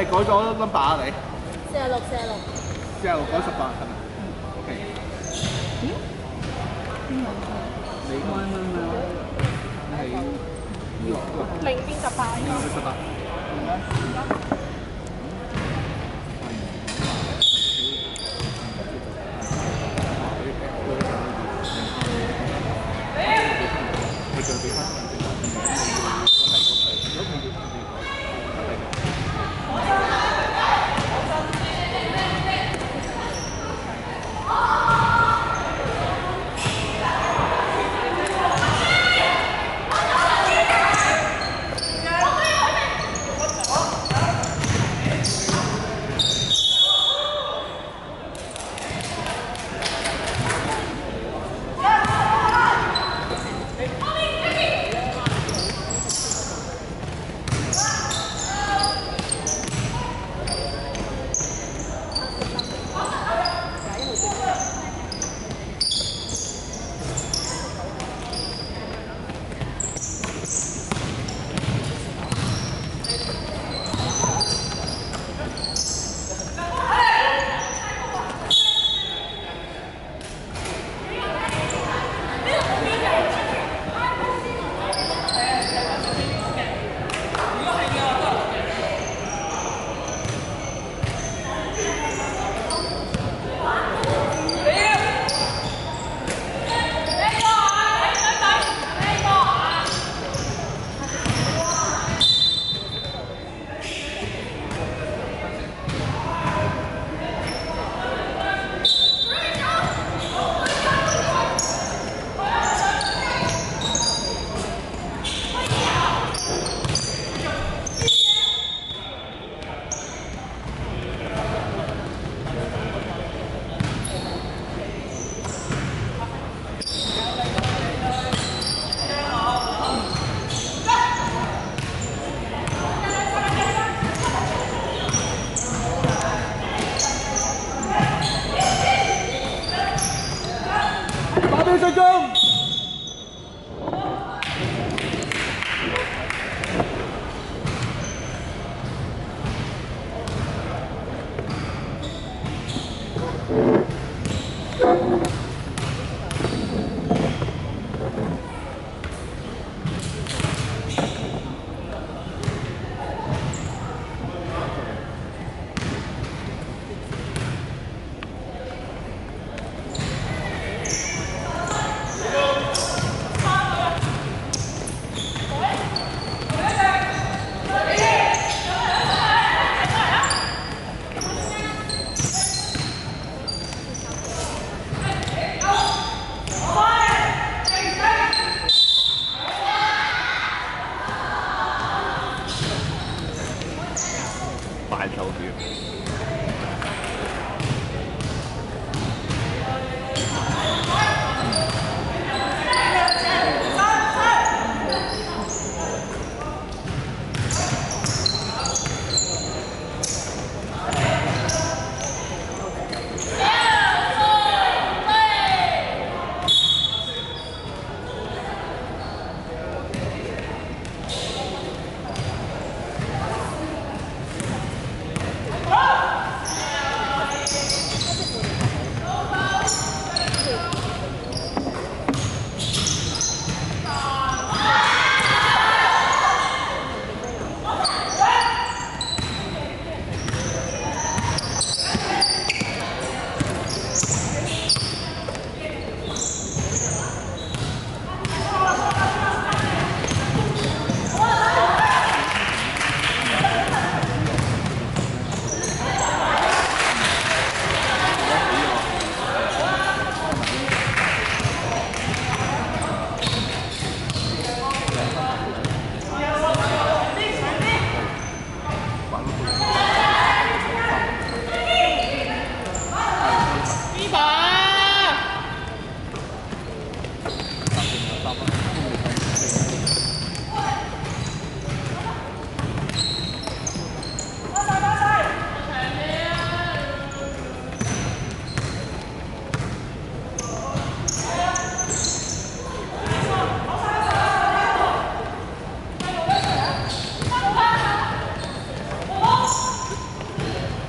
你係咪改咗 number 啊？你四十六，四十六。四十六改十八係咪？嗯，OK。咦？邊個？你唔係唔係唔係，係呢個零變十八。十八。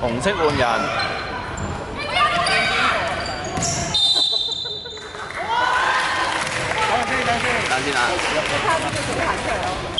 红色换人。等先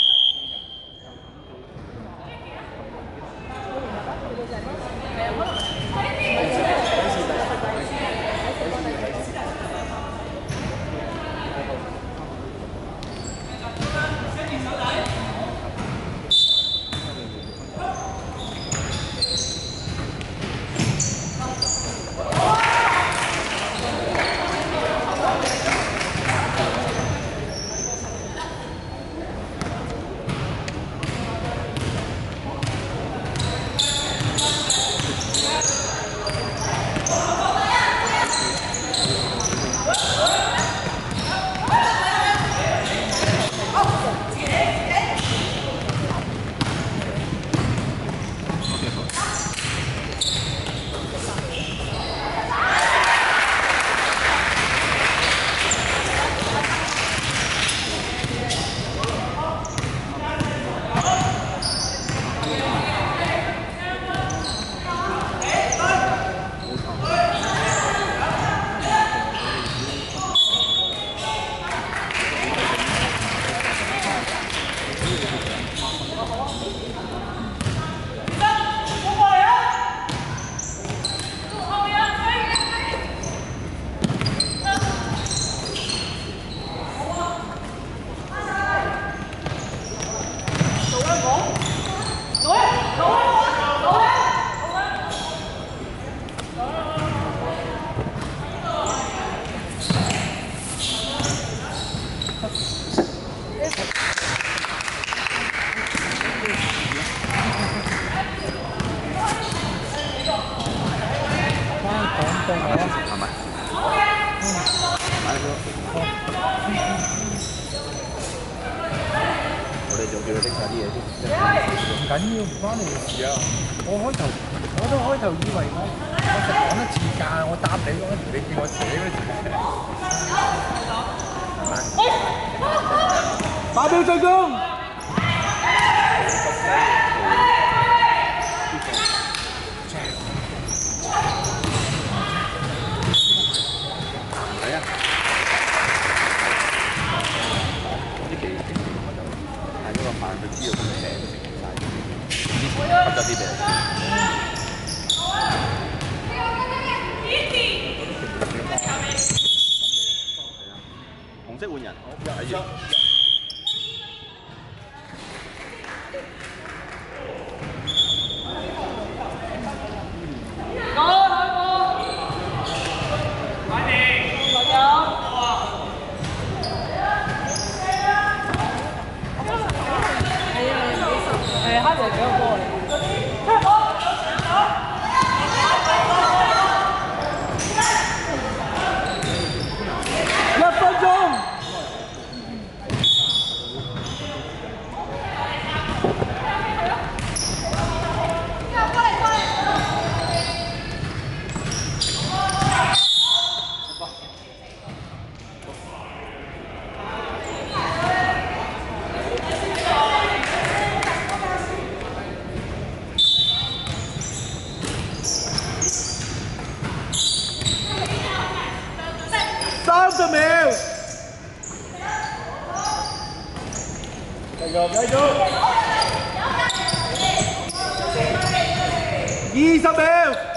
唔緊要，唔關你事啊！我開頭我都開頭以為我我實講得次價，我答你嗰時，你叫我寫嗰時，八攻。紅色換人，三十秒。加油，加油。二十秒。